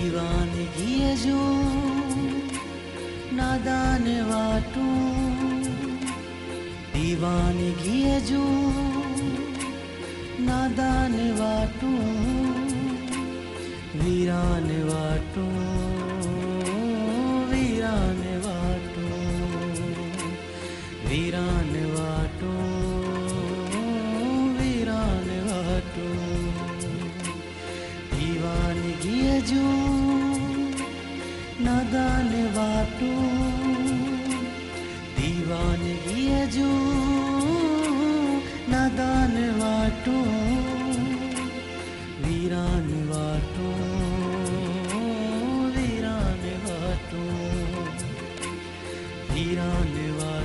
दीवानगी है जो नादान वाटू। दीवानगी है जो नादान वाटू। दीवानगियजू नादान वाटू दीवानगियजू नादान वाटू वीरान वाटू वीरान वाटू वीरान वाटू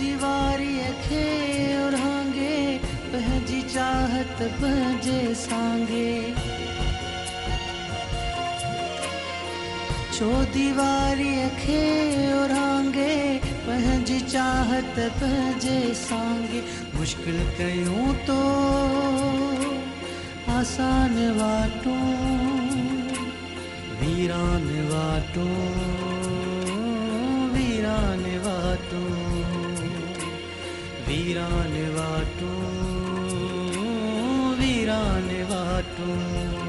दीवारी अखे उड़ांगे पंहिंजी चाहत पंहिंजे सांगे। जो दीवारी अखे उड़ांगे पंहिंजी चाहत पंहिंजे सांगे। मुश्किल कयूं तो आसान वाटूं वीरान वाटूं वीरान वाटू वीरान वाटूं।